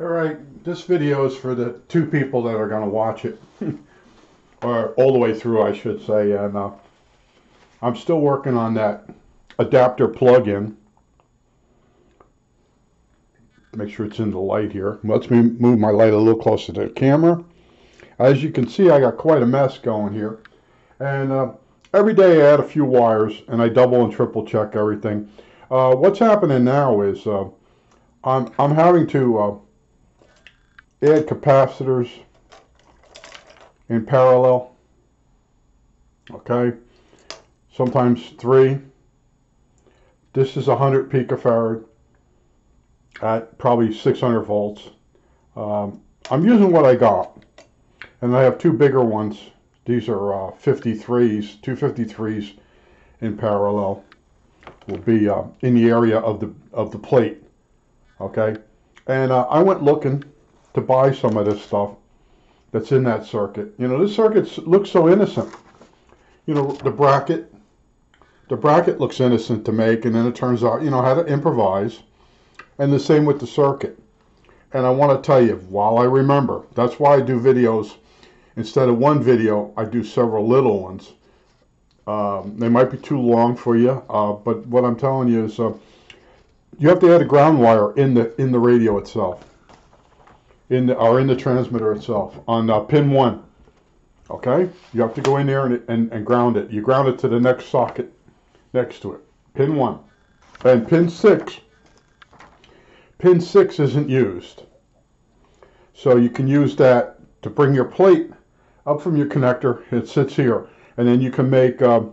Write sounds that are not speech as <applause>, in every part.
All right, this video is for the two people that are going to watch it, <laughs> or all the way through, I should say. And uh, I'm still working on that adapter plug-in. Make sure it's in the light here. Let's me move my light a little closer to the camera. As you can see, I got quite a mess going here. And uh, every day I add a few wires, and I double and triple check everything. Uh, what's happening now is uh, I'm, I'm having to uh, add capacitors in parallel. Okay, sometimes three. This is 100 picofarad at probably 600 volts. Um, I'm using what I got, and I have two bigger ones. These are uh, 53s, 253s in parallel. Will be uh, in the area of the of the plate. Okay, and uh, I went looking to buy some of this stuff that's in that circuit. You know, this circuit looks so innocent. You know, the bracket, the bracket looks innocent to make, and then it turns out, you know, how to improvise. And the same with the circuit. And I want to tell you, while I remember, that's why I do videos. Instead of one video, I do several little ones. Um, they might be too long for you, uh, but what I'm telling you is uh, you have to add a ground wire in the in the radio itself in the, or in the transmitter itself on uh, pin one. Okay, you have to go in there and, and, and ground it. You ground it to the next socket next to it, pin one. And pin six, pin six isn't used. So you can use that to bring your plate up from your connector. It sits here. And then you can make um,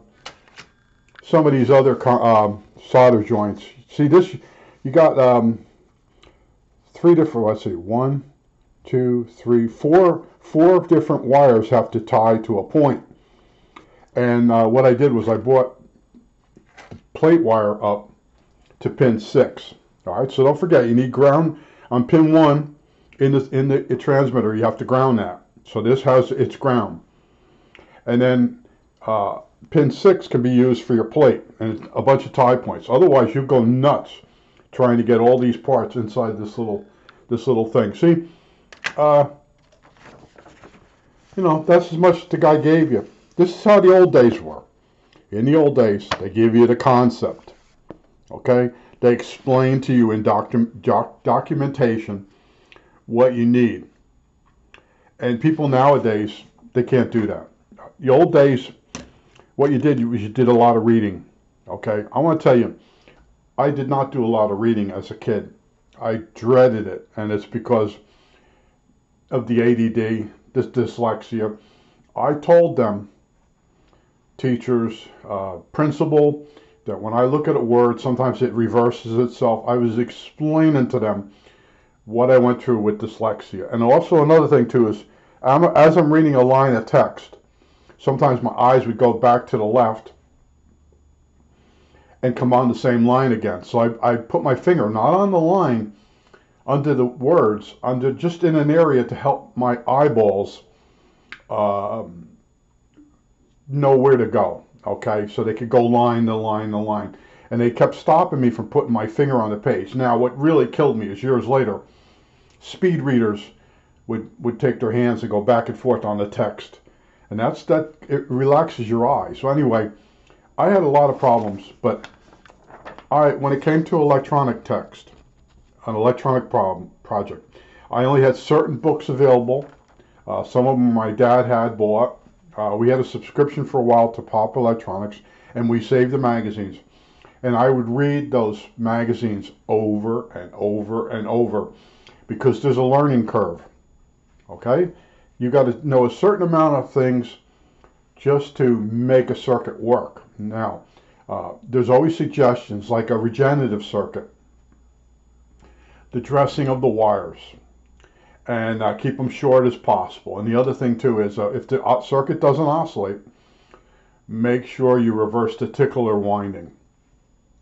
some of these other um, solder joints. See this, you got um, three different, let's see, one, two, three, four, four different wires have to tie to a point. And uh, what I did was I brought plate wire up to pin six. All right, so don't forget, you need ground on pin one in the, in the transmitter. You have to ground that. So this has its ground. And then uh, pin six can be used for your plate and a bunch of tie points. Otherwise, you go nuts trying to get all these parts inside this little this little thing. See, uh, you know, that's as much as the guy gave you. This is how the old days were. In the old days, they give you the concept. Okay? They explain to you in doc documentation what you need. And people nowadays, they can't do that. The old days, what you did was you did a lot of reading. Okay? I want to tell you, I did not do a lot of reading as a kid. I dreaded it. And it's because of the ADD, this dyslexia, I told them, teachers, uh, principal, that when I look at a word, sometimes it reverses itself. I was explaining to them what I went through with dyslexia. And also another thing too is, I'm, as I'm reading a line of text, sometimes my eyes would go back to the left and come on the same line again. So I, I put my finger not on the line, under the words, under just in an area to help my eyeballs um, know where to go. Okay, so they could go line to line to line. And they kept stopping me from putting my finger on the page. Now, what really killed me is years later, speed readers would, would take their hands and go back and forth on the text. And that's that, it relaxes your eyes. So, anyway, I had a lot of problems, but I, when it came to electronic text, an electronic problem project. I only had certain books available. Uh, some of them my dad had bought. Uh, we had a subscription for a while to Pop Electronics, and we saved the magazines. And I would read those magazines over and over and over because there's a learning curve. Okay? You got to know a certain amount of things just to make a circuit work. Now, uh, there's always suggestions like a regenerative circuit the dressing of the wires and uh, keep them short as possible. And the other thing too is uh, if the circuit doesn't oscillate, make sure you reverse the tickler winding.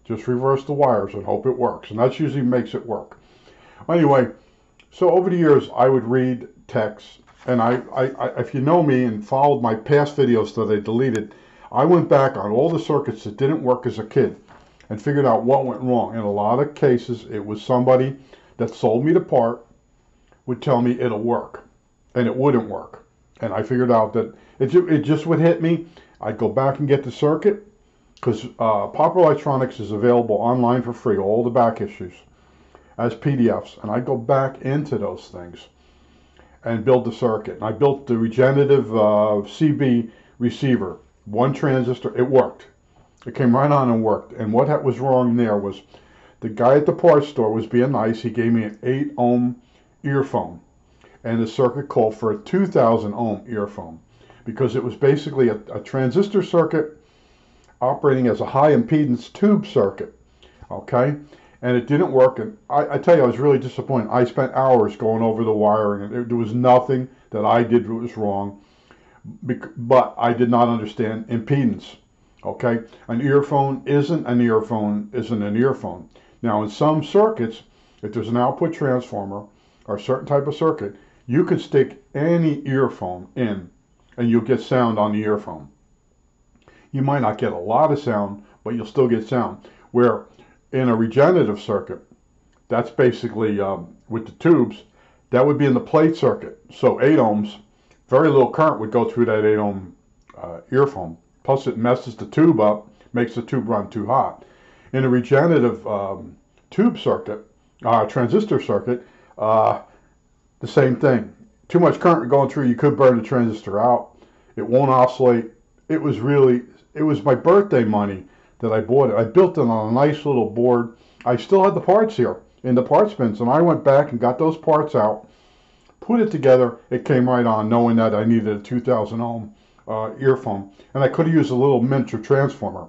Just reverse the wires and hope it works. And that usually makes it work. Anyway, so over the years, I would read texts. And I, I, I, if you know me and followed my past videos that I deleted, I went back on all the circuits that didn't work as a kid and figured out what went wrong. In a lot of cases, it was somebody that sold me the part would tell me it'll work, and it wouldn't work. And I figured out that it, it just would hit me. I'd go back and get the circuit because uh, Popular Electronics is available online for free, all the back issues as PDFs, and I'd go back into those things and build the circuit. And I built the regenerative uh, CB receiver, one transistor. It worked. It came right on and worked. And what was wrong there was the guy at the parts store was being nice. He gave me an 8 ohm earphone, and the circuit called for a 2000 ohm earphone because it was basically a, a transistor circuit operating as a high impedance tube circuit. Okay, and it didn't work. And I, I, tell you, I was really disappointed. I spent hours going over the wiring, and there was nothing that I did that was wrong. But I did not understand impedance. Okay, an earphone isn't an earphone isn't an earphone. Now, in some circuits, if there's an output transformer or a certain type of circuit, you can stick any earphone in, and you'll get sound on the earphone. You might not get a lot of sound, but you'll still get sound. Where in a regenerative circuit, that's basically um, with the tubes, that would be in the plate circuit. So 8 ohms, very little current would go through that 8 ohm uh, earphone. Plus it messes the tube up, makes the tube run too hot. In a regenerative um, tube circuit, uh, transistor circuit, uh, the same thing. Too much current going through, you could burn the transistor out. It won't oscillate. It was really, it was my birthday money that I bought it. I built it on a nice little board. I still had the parts here in the parts bins, and I went back and got those parts out, put it together. It came right on, knowing that I needed a 2,000 ohm uh, earphone, and I could have used a little miniature transformer.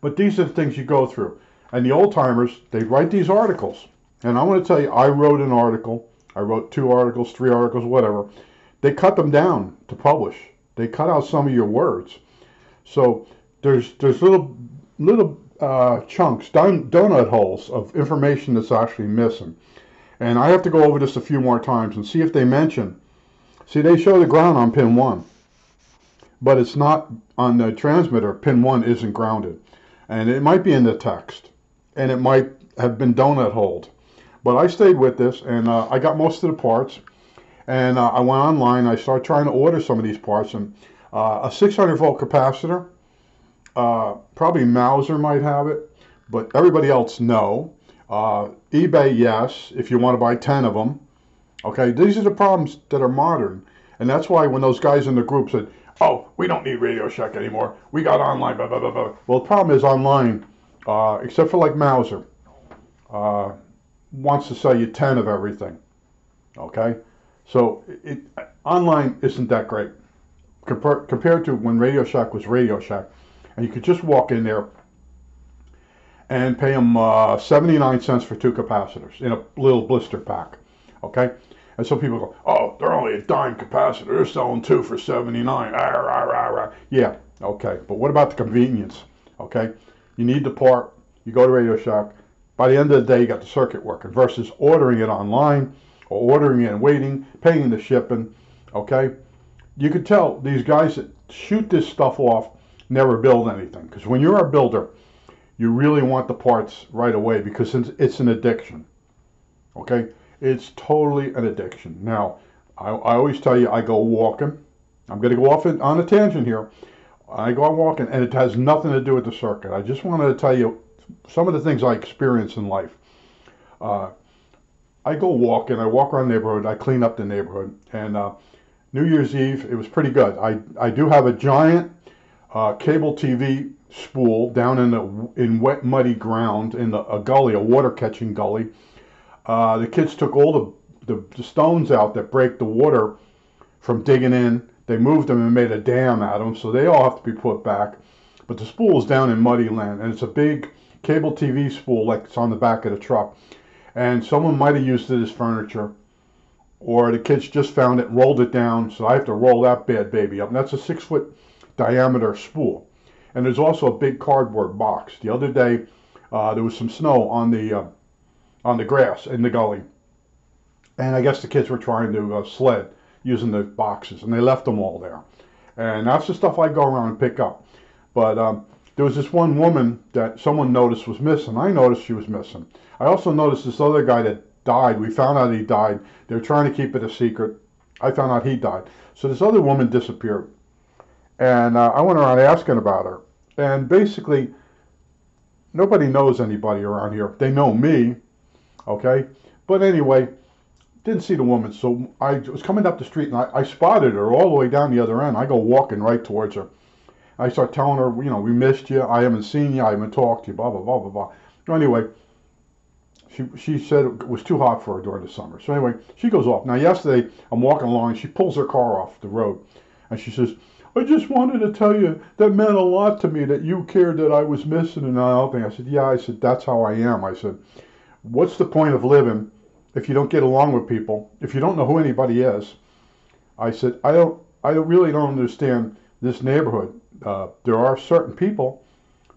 But these are the things you go through. And the old timers, they write these articles. And I want to tell you, I wrote an article. I wrote two articles, three articles, whatever. They cut them down to publish. They cut out some of your words. So there's there's little little uh, chunks, don, donut holes of information that's actually missing. And I have to go over this a few more times and see if they mention. See, they show the ground on pin 1, but it's not on the transmitter. Pin 1 isn't grounded. And it might be in the text, and it might have been donut holed. But I stayed with this, and uh, I got most of the parts. And uh, I went online. I started trying to order some of these parts. And uh, a 600 volt capacitor, uh, probably Mouser might have it, but everybody else no. Uh, eBay, yes, if you want to buy 10 of them. Okay, these are the problems that are modern. And that's why when those guys in the group said, oh, we don't need Radio Shack anymore, we got online, blah, blah, blah, blah. Well, the problem is online, uh, except for like Mouser, uh, wants to sell you 10 of everything. Okay? So it, online isn't that great compared compared to when Radio Shack was Radio Shack and you could just walk in there and pay them uh, 79 cents for two capacitors in a little blister pack. Okay? And so people go, oh, they're only a dime capacitor. They're selling two for 79. Ah, rah, rah, rah. Yeah, okay. But what about the convenience? Okay? You need the part. You go to Radio Shack. By the end of the day, you got the circuit working versus ordering it online or ordering it and waiting, paying the shipping. Okay? You could tell these guys that shoot this stuff off never build anything. Because when you're a builder, you really want the parts right away because it's an addiction. Okay? It's totally an addiction. Now, I, I always tell you, I go walking. I'm going to go off on a tangent here. I go out walking, and it has nothing to do with the circuit. I just wanted to tell you some of the things I experience in life. Uh, I go walking. I walk around the neighborhood. I clean up the neighborhood. And uh, New Year's Eve, it was pretty good. I, I do have a giant uh, cable TV spool down in the in wet muddy ground in the, a gully, a water catching gully. Uh, the kids took all the, the, the stones out that break the water from digging in. They moved them and made a dam out of them, so they all have to be put back. But the spool is down in muddy land, and it's a big cable TV spool like it's on the back of the truck. And someone might have used it as furniture, or the kids just found it, rolled it down. So I have to roll that bad baby up. And that's a six foot diameter spool. And there's also a big cardboard box. The other day, uh, there was some snow on the uh, on the grass in the gully, and I guess the kids were trying to uh, sled using the boxes, and they left them all there. And that's the stuff I go around and pick up. But um, there was this one woman that someone noticed was missing. I noticed she was missing. I also noticed this other guy that died. We found out he died. They're trying to keep it a secret. I found out he died. So this other woman disappeared. And uh, I went around asking about her. And basically, nobody knows anybody around here. They know me, okay? But anyway, didn't see the woman. So I was coming up the street and I, I spotted her all the way down the other end. I go walking right towards her. I start telling her, you know, we missed you. I haven't seen you. I haven't talked to you. Blah blah blah blah blah. So Anyway, she she said it was too hot for her during the summer. So anyway, she goes off. Now yesterday I'm walking along and she pulls her car off the road, and she says, "I just wanted to tell you that meant a lot to me that you cared that I was missing and all that." I said, "Yeah." I said, "That's how I am." I said, "What's the point of living if you don't get along with people? If you don't know who anybody is?" I said, "I don't. I really don't understand this neighborhood uh, there are certain people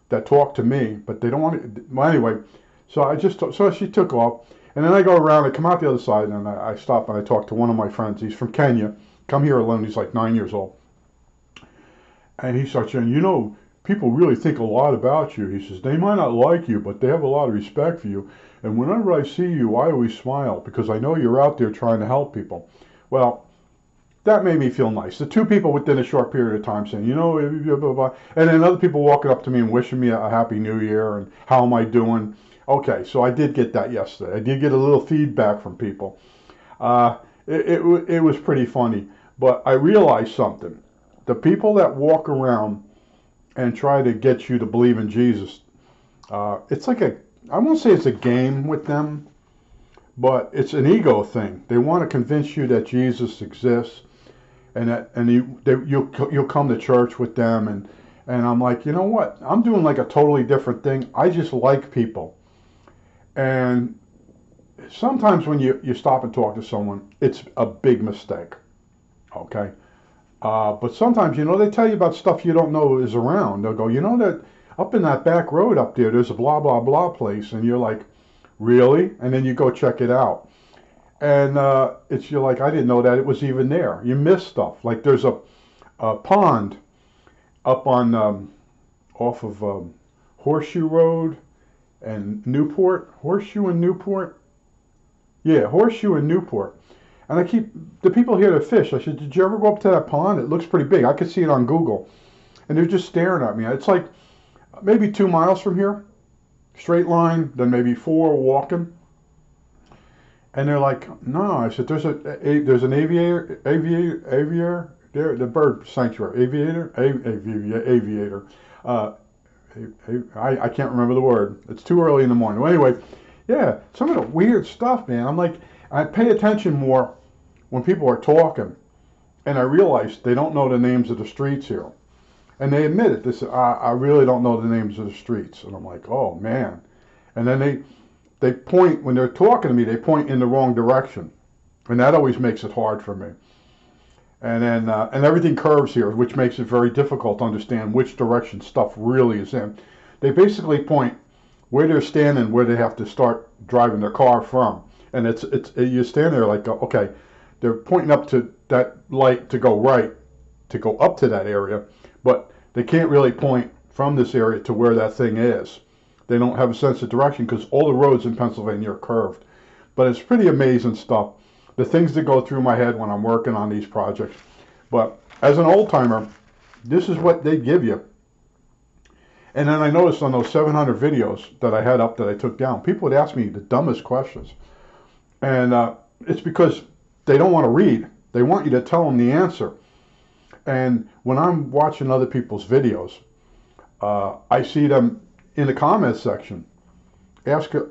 that talk to me, but they don't want to. Well, anyway, so I just so she took off, and then I go around. I come out the other side, and I, I stop and I talk to one of my friends. He's from Kenya. Come here alone. He's like nine years old, and he starts saying, "You know, people really think a lot about you." He says they might not like you, but they have a lot of respect for you. And whenever I see you, I always smile because I know you're out there trying to help people. Well, that made me feel nice. The two people within a short period of time saying, you know, blah, blah, blah. and then other people walking up to me and wishing me a happy new year and how am I doing. Okay, so I did get that yesterday. I did get a little feedback from people. Uh, it, it, it was pretty funny, but I realized something. The people that walk around and try to get you to believe in Jesus, uh, it's like a, I won't say it's a game with them, but it's an ego thing. They want to convince you that Jesus exists and that, and you they, you'll you'll come to church with them and and I'm like, you know what? I'm doing like a totally different thing. I just like people. And sometimes when you, you stop and talk to someone, it's a big mistake. Okay? Uh, but sometimes, you know, they tell you about stuff you don't know is around. They'll go, you know, that up in that back road up there, there's a blah, blah, blah place. And you're like, really? And then you go check it out and uh, it's you're like I didn't know that it was even there. You miss stuff like there's a, a pond up on um, off of um, Horseshoe Road and Newport, Horseshoe and Newport. Yeah, Horseshoe and Newport. And I keep the people here to fish. I said, "Did you ever go up to that pond? It looks pretty big. I could see it on Google." And they're just staring at me. It's like maybe two miles from here, straight line, then maybe four walking. And they're like, no. I said, there's a, a there's an aviator, aviator, aviator, there, the bird sanctuary, aviator, aviator, aviator. Uh, I, I can't remember the word. It's too early in the morning. Well, anyway, yeah, some of the weird stuff, man. I'm like, I pay attention more when people are talking, and I realize they don't know the names of the streets here, and they admit it. They say, I, I really don't know the names of the streets, and I'm like, oh man, and then they they point when they're talking to me they point in the wrong direction. And that always makes it hard for me. And then uh, and everything curves here which makes it very difficult to understand which direction stuff really is in. They basically point where they're standing where they have to start driving their car from and it's it's you stand there like okay they're pointing up to that light to go right to go up to that area but they can't really point from this area to where that thing is they don't have a sense of direction because all the roads in Pennsylvania are curved. But it's pretty amazing stuff. The things that go through my head when I'm working on these projects. But as an old timer, this is what they give you. And then I noticed on those 700 videos that I had up that I took down, people would ask me the dumbest questions. And uh, it's because they don't want to read. They want you to tell them the answer. And when I'm watching other people's videos, uh, I see them in the comments section. Ask, uh,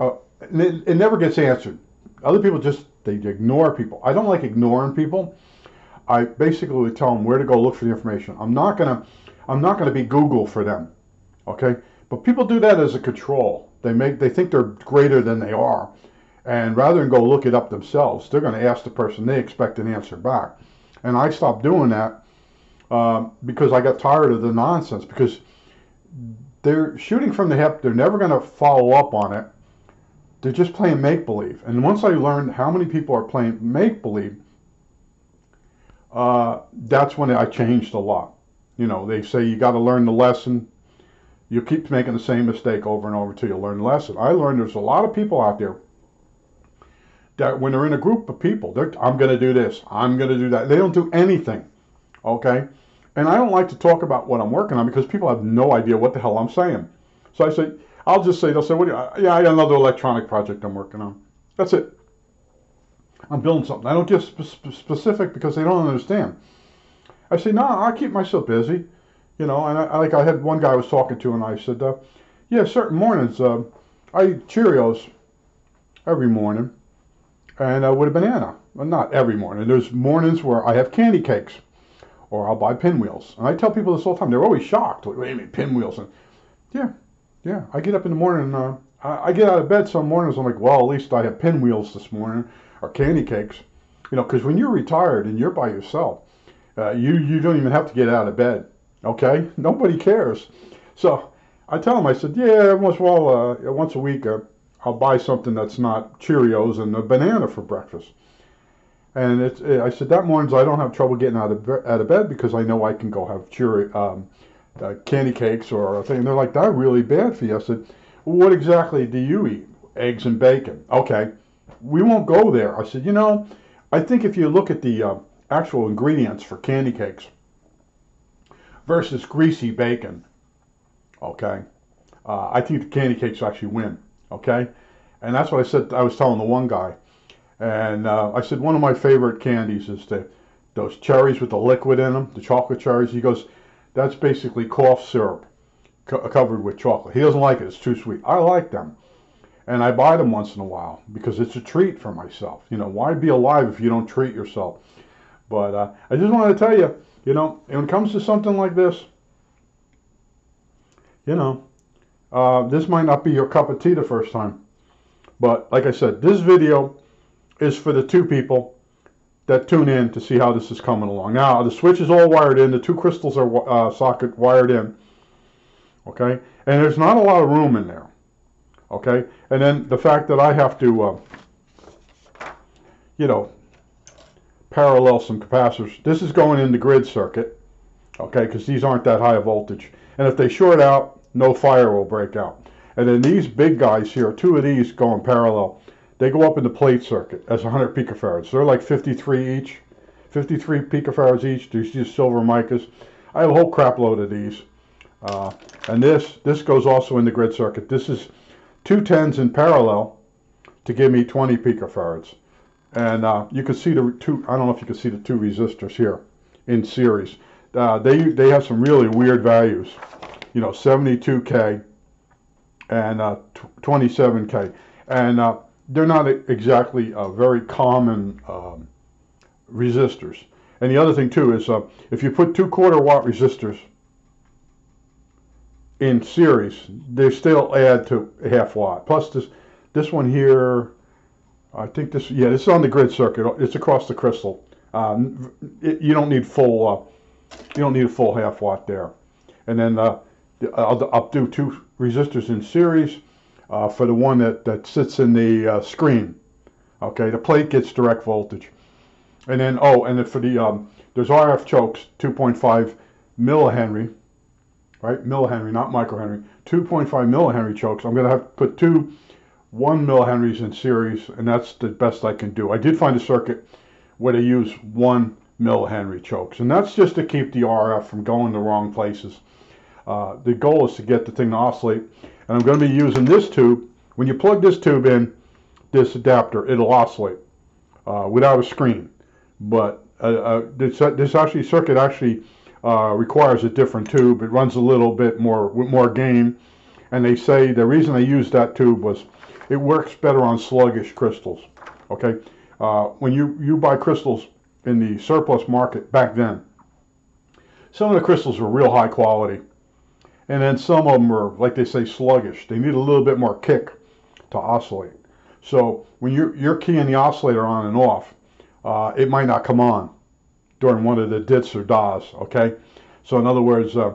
it, it never gets answered. Other people just they ignore people. I don't like ignoring people. I basically would tell them where to go look for the information. I'm not gonna, I'm not gonna be Google for them, okay? But people do that as a control. They make, they think they're greater than they are, and rather than go look it up themselves, they're going to ask the person they expect an answer back. And I stopped doing that um, because I got tired of the nonsense. Because they're shooting from the hip. They're never going to follow up on it. They're just playing make believe. And once I learned how many people are playing make believe, uh, that's when I changed a lot. You know, they say you got to learn the lesson. You keep making the same mistake over and over until you learn the lesson. I learned there's a lot of people out there that when they're in a group of people, they're, I'm going to do this, I'm going to do that. They don't do anything, okay? And I don't like to talk about what I'm working on because people have no idea what the hell I'm saying. So I say, I'll just say, they'll say, what do you, yeah, I got another electronic project I'm working on. That's it. I'm building something. I don't get sp- specific because they don't understand. I say, no, I keep myself busy, you know. And I, like I had one guy I was talking to, and I said, uh, yeah, certain mornings uh, I eat Cheerios every morning, and uh, with a banana. Well, not every morning. There's mornings where I have candy cakes, or I'll buy pinwheels. And I tell people this all the time. They're always shocked. What do you mean pinwheels? And yeah, yeah. I get up in the morning. Uh, I, get out of bed some mornings. I'm like, well, at least I have pinwheels this morning or candy cakes. You know, because when you're retired and you're by yourself, uh, you you don't even have to get out of bed. Okay, nobody cares. So I tell them, I said, yeah, once well, uh, once a week, uh, I'll buy something that's not Cheerios and a banana for breakfast. And it's, I said that mornings I don't have trouble getting out of out of bed because I know I can go have um, uh, candy cakes or a thing. And they're like, that's really bad for you. I said, what exactly do you eat? Eggs and bacon. Okay, we won't go there. I said, you know, I think if you look at the uh, actual ingredients for candy cakes versus greasy bacon, okay, uh, I think the candy cakes actually win, okay? And that's what I said, I was telling the one guy. And uh, I said, one of my favorite candies is the, those cherries with the liquid in them, the chocolate cherries. He goes, that's basically cough syrup co- covered with chocolate. He doesn't like it, it's too sweet. I like them. And I buy them once in a while because it's a treat for myself. You know, why be alive if you don't treat yourself? But uh, I just wanted to tell you, you know, when it comes to something like this, you know, uh, this might not be your cup of tea the first time. But like I said, this video is for the two people that tune in to see how this is coming along. Now, the switch is all wired in. The two crystals are uh, socket wired in. Okay? And there's not a lot of room in there. Okay? And then the fact that I have to, uh, you know, parallel some capacitors. This is going in the grid circuit, okay, because these aren't that high a voltage. And if they short out, no fire will break out. And then these big guys here, two of these go in parallel. They go up in the plate circuit as 100 picofarads. They're like 53 each, 53 picofarads each. These just silver micas. I have a whole crap load of these. Uh, and this, this goes also in the grid circuit. This is two tens in parallel to give me 20 picofarads. And uh, you can see the two, I don't know if you can see the two resistors here in series. Uh, they, they have some really weird values. You know, 72K and uh, 27K. And uh, they're not exactly uh, very common um, resistors. And the other thing too is uh, if you put two quarter watt resistors in series, they still add to half watt. Plus this this one here, I think this yeah this is on the grid circuit. It's across the crystal. Um, it, you don't need full uh, you don't need a full half watt there. And then uh, I'll, I'll do two resistors in series uh, for the one that, that sits in the uh, screen. Okay, the plate gets direct voltage. And then, oh, and then for the, um, there's RF chokes, 2.5 millihenry, right? Millihenry, not microhenry. 2.5 millihenry chokes. I'm going to have to put two 1 millihenries in series, and that's the best I can do. I did find a circuit where they use 1 millihenry chokes, and that's just to keep the RF from going the wrong places. Uh, the goal is to get the thing to oscillate. And I'm going to be using this tube. When you plug this tube in, this adapter, it'll oscillate uh, without a screen. But uh, uh this, this actually circuit actually uh, requires a different tube. It runs a little bit more with more gain. And they say the reason they used that tube was it works better on sluggish crystals. Okay, uh, when you you buy crystals in the surplus market back then, some of the crystals were real high quality and then some of them are, like they say, sluggish. They need a little bit more kick to oscillate. So when you're, you're keying the oscillator on and off, uh, it might not come on during one of the dits or das, okay? So in other words, uh,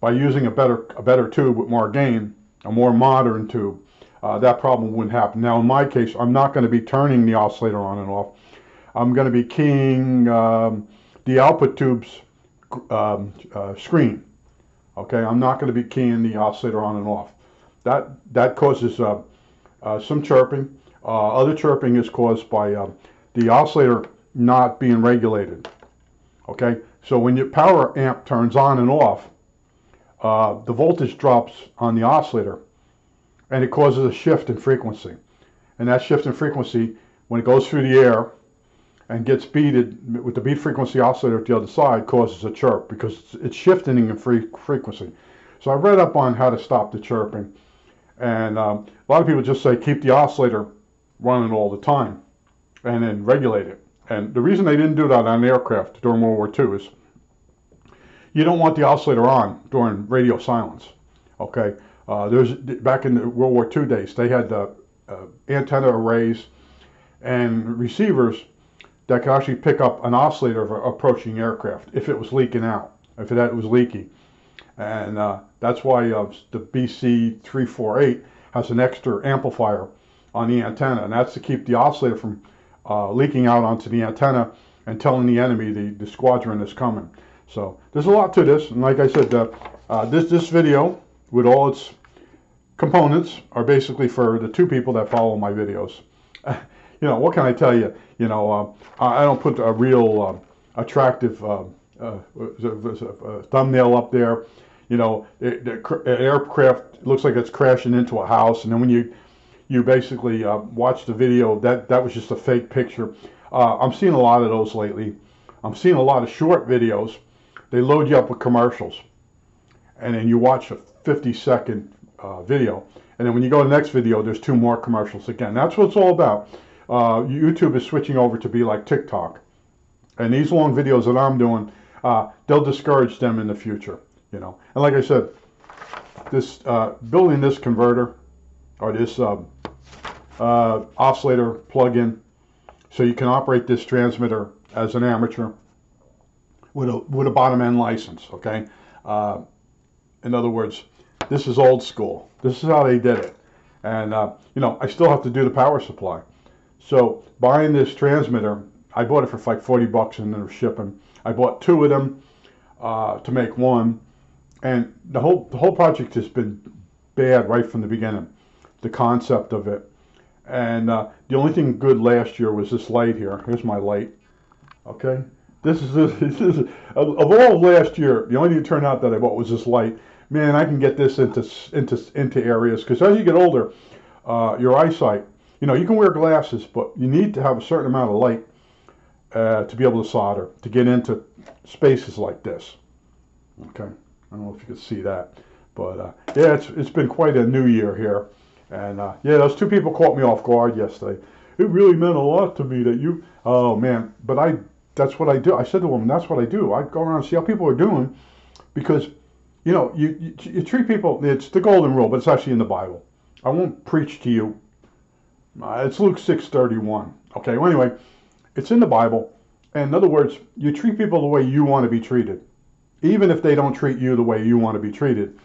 by using a better, a better tube with more gain, a more modern tube, uh, that problem wouldn't happen. Now in my case, I'm not going to be turning the oscillator on and off. I'm going to be keying um, the output tube's um, uh, screen. Okay, I'm not going to be keying the oscillator on and off. That that causes uh, uh, some chirping. Uh, other chirping is caused by uh, the oscillator not being regulated. Okay, so when your power amp turns on and off, uh, the voltage drops on the oscillator and it causes a shift in frequency. And that shift in frequency, when it goes through the air and gets beated with the beat frequency oscillator at the other side, causes a chirp because it's shifting in free frequency. So I read up on how to stop the chirping. And um, a lot of people just say keep the oscillator running all the time and then regulate it. And the reason they didn't do that on aircraft during World War II is you don't want the oscillator on during radio silence. Okay, uh, there's back in the World War II days, they had the uh, antenna arrays and receivers that could actually pick up an oscillator of an approaching aircraft if it was leaking out, if it was leaky. And uh, that's why uh, the BC 348 has an extra amplifier on the antenna, and that's to keep the oscillator from uh, leaking out onto the antenna and telling the enemy the, the squadron is coming. So there's a lot to this, and like I said, uh, uh, this this video with all its components are basically for the two people that follow my videos. <laughs> you know, what can I tell you? You know, uh, I don't put a real uh, attractive uh, uh, thumbnail up there. You know, the aircraft looks like it's crashing into a house, and then when you you basically watch the video, that that was just a fake picture. I'm seeing a lot of those lately. I'm seeing a lot of short videos they load you up with commercials. And then you watch a 50 second uh, video. And then when you go to the next video, there's two more commercials again. That's what it's all about. Uh, YouTube is switching over to be like TikTok. And these long videos that I'm doing, uh, they'll discourage them in the future, you know. And like I said, this uh, building this converter or this um, uh, oscillator plug-in so you can operate this transmitter as an amateur with a with a bottom end license. Okay, uh, in other words, this is old school. This is how they did it, and uh, you know I still have to do the power supply. So buying this transmitter, I bought it for like 40 bucks and then shipping. I bought two of them uh, to make one, and the whole the whole project has been bad right from the beginning. The concept of it, and uh, the only thing good last year was this light here. Here's my light. Okay, this is, <laughs> this is of, all last year, the only thing that turned out that I bought was this light. Man, I can get this into into into areas because as you get older, uh, your eyesight, you know, you can wear glasses, but you need to have a certain amount of light uh, to be able to solder to get into spaces like this. Okay, I don't know if you can see that, but uh, yeah, it's it's been quite a new year here, and uh, yeah, those two people caught me off guard yesterday. It really meant a lot to me that you. Oh man, but I that's what I do. I said to them, that's what I do. I go around and see how people are doing because, you know, you, you, you, treat people, it's the golden rule, but it's actually in the Bible. I won't preach to you. Uh, it's Luke 6.31. Okay, well, anyway, it's in the Bible. And in other words, you treat people the way you want to be treated, even if they don't treat you the way you want to be treated.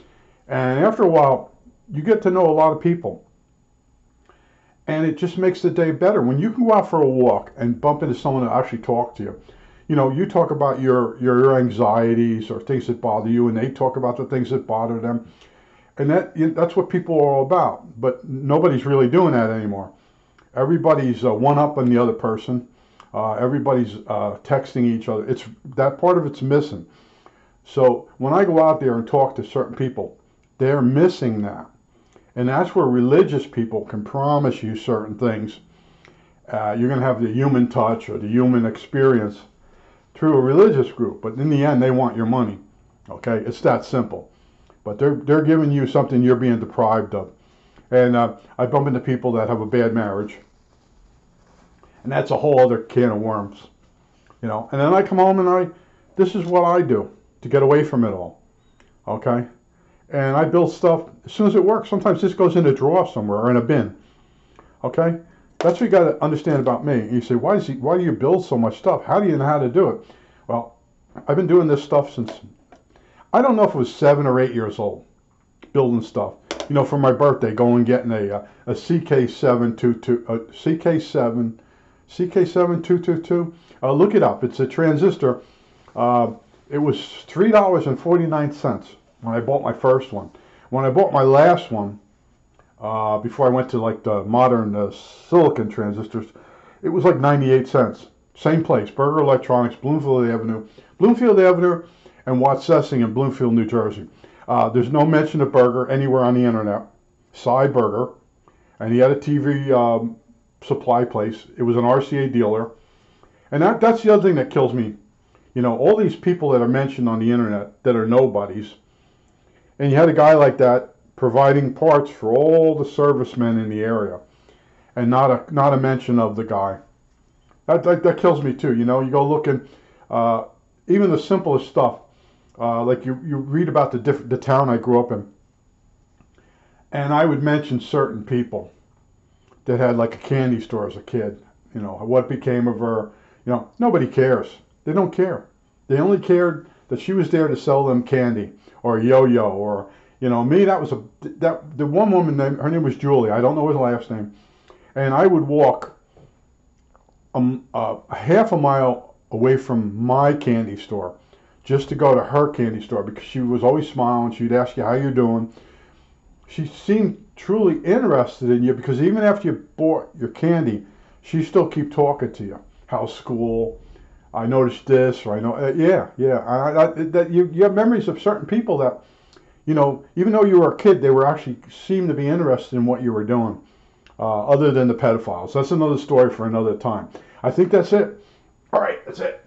And after a while, you get to know a lot of people and it just makes the day better when you can go out for a walk and bump into someone that actually talk to you you know you talk about your your anxieties or things that bother you and they talk about the things that bother them and that that's what people are all about but nobody's really doing that anymore everybody's uh, one up on the other person uh, everybody's uh, texting each other it's that part of it's missing so when i go out there and talk to certain people they're missing that and that's where religious people can promise you certain things. Uh, you're going to have the human touch or the human experience through a religious group, but in the end, they want your money. Okay, it's that simple. But they're they're giving you something you're being deprived of. And uh, I bump into people that have a bad marriage, and that's a whole other can of worms, you know. And then I come home and I, this is what I do to get away from it all. Okay and I build stuff as soon as it works. Sometimes this goes in a drawer somewhere or in a bin. Okay, that's what you got to understand about me. And you say, why does he? Why do you build so much stuff? How do you know how to do it? Well, I've been doing this stuff since I don't know if it was seven or eight years old, building stuff. You know, for my birthday, going getting a uh, a, a CK722 a CK7 CK7222. Uh, look it up. It's a transistor. Uh, it was three dollars and forty nine cents when I bought my first one. When I bought my last one, uh, before I went to like the modern uh, silicon transistors, it was like 98 cents. Same place, Burger Electronics, Bloomfield Avenue, Bloomfield Avenue, and Watsessing in Bloomfield, New Jersey. Uh, there's no mention of Burger anywhere on the internet. Cy Burger, and he had a TV um, supply place. It was an RCA dealer, and that, that's the other thing that kills me. You know, all these people that are mentioned on the internet that are nobodies, and you had a guy like that providing parts for all the servicemen in the area, and not a not a mention of the guy. That that, that kills me too. You know, you go looking, uh, even the simplest stuff, uh, like you you read about the diff- the town I grew up in, and I would mention certain people that had like a candy store as a kid. You know, what became of her? You know, nobody cares. They don't care. They only cared that she was there to sell them candy or yo-yo or you know me that was a that the one woman her name was Julie I don't know her last name and I would walk a, uh, half a mile away from my candy store just to go to her candy store because she was always smiling she'd ask you how you're doing she seemed truly interested in you because even after you bought your candy she still keep talking to you how's school I noticed this, or I know, uh, yeah, yeah. I, I, that you, you have memories of certain people that, you know, even though you were a kid, they were actually seemed to be interested in what you were doing, uh, other than the pedophiles. That's another story for another time. I think that's it. All right, that's it.